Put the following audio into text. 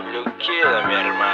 bloqueada, mi hermano.